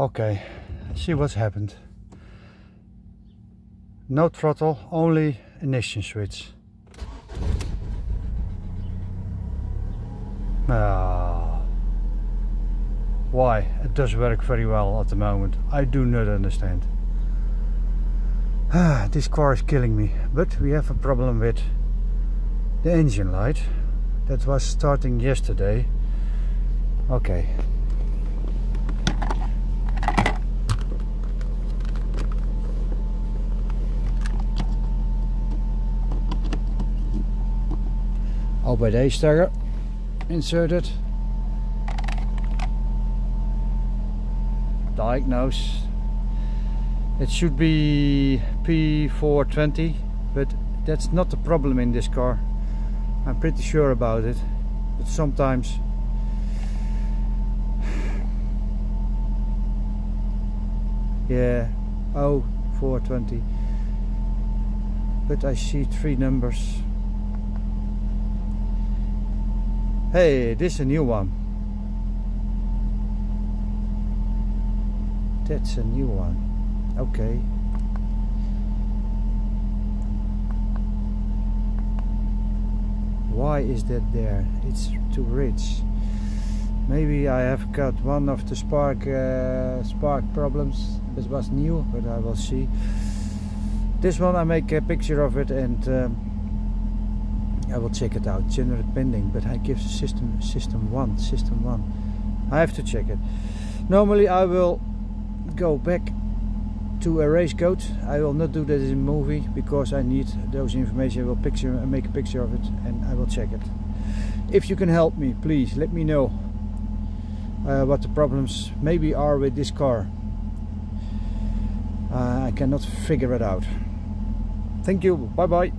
Okay, see what's happened. No throttle, only ignition switch. Ah, why? It does work very well at the moment. I do not understand. Ah, this car is killing me. But we have a problem with the engine light. That was starting yesterday. Okay, OBD stekker inserted. Diagnose. It should be P420, but that's not the problem in this car. I'm pretty sure about it, but sometimes yeah, oh 420 but I see three numbers Hey, this is a new one. That's a new one. Okay. Why is that there? It's too rich. Maybe I have got one of the spark uh, spark problems. This was new, but I will see. This one I make a picture of it and um, I will check it out. Generate pending, but I give system system one, system one. I have to check it. Normally I will go back to a race code. I will not do that in a movie because I need those information. I will picture make a picture of it and I will check it. If you can help me, please let me know uh, what the problems maybe are with this car. Uh, I cannot figure it out. Thank you. Bye bye.